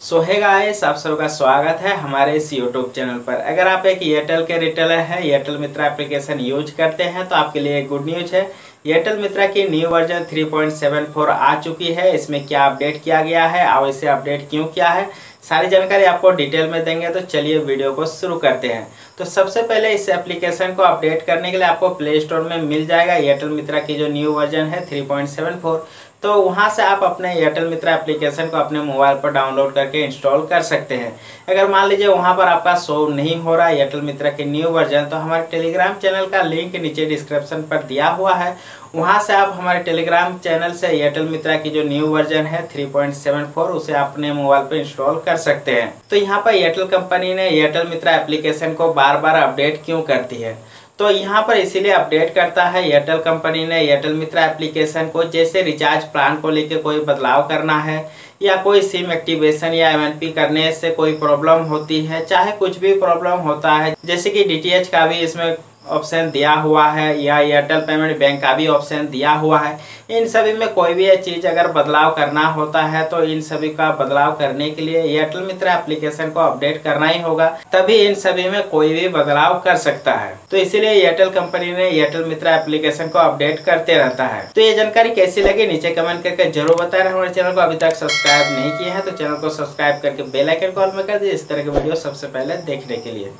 सो है गाइस आप सबका स्वागत है हमारे इस यूट्यूब चैनल पर। अगर आप एक एयरटेल के रिटेलर हैं एयरटेल मित्रा एप्लीकेशन यूज़ करते हैं तो आपके लिए गुड न्यूज़ है। एयरटेल मित्रा की न्यू वर्जन 3.74 आ चुकी है। इसमें क्या अपडेट किया गया है, और इसे अपडेट क्यों किया है, सारी जानकारी आपको डिटेल में देंगे। तो चलिए वीडियो को शुरू करते हैं। तो सबसे पहले इस एप्लीकेशन को अपडेट करने के लिए आपको प्ले स्टोर में मिल जाएगा एयरटेल मित्रा की जो न्यू वर्जन है 3.74 तो वहाँ से आप अपने एयरटेल मित्र एप्लीकेशन को अपने मोबाइल पर डाउनलोड करके इंस्टॉल कर सकते हैं। अगर मान लीजिए वहाँ पर आपका शो नहीं हो रहा है एयरटेल मित्रा की न्यू वर्जन तो हमारे टेलीग्राम चैनल का लिंक नीचे डिस्क्रिप्शन पर दिया हुआ है। वहाँ से आप हमारे टेलीग्राम चैनल से एयरटेल मित्रा की जो न्यू वर्जन है 3.74 उसे अपने मोबाइल पर इंस्टॉल कर सकते हैं। तो यहाँ पर एयरटेल कंपनी ने एयरटेल मित्रा एप्लीकेशन को बार बार अपडेट क्यों करती है? तो यहाँ पर इसीलिए अपडेट करता है एयरटेल कंपनी ने एयरटेल मित्र एप्लीकेशन को जैसे रिचार्ज प्लान को लेकर कोई बदलाव करना है या कोई सिम एक्टिवेशन या एम करने से कोई प्रॉब्लम होती है, चाहे कुछ भी प्रॉब्लम होता है, जैसे कि डीटीएच का भी इसमें ऑप्शन दिया हुआ है, या एयरटेल पेमेंट बैंक का भी ऑप्शन दिया हुआ है। इन सभी में कोई भी चीज़ अगर बदलाव करना होता है तो इन सभी का बदलाव करने के लिए एयरटेल मित्र एप्लीकेशन को अपडेट करना ही होगा, तभी इन सभी में कोई भी बदलाव कर सकता है। तो इसीलिए एयरटेल कंपनी ने एयरटेल मित्र एप्लीकेशन को अपडेट करते रहता है। तो ये जानकारी कैसी लगी, नीचे कमेंट करके ज़रूर बताए। हमारे चैनल को अभी तक सब्सक्राइब नहीं किया है तो चैनल को सब्सक्राइब करके बेलाइकन कॉल में कर दिए इस तरह के वीडियो सबसे पहले देखने के लिए।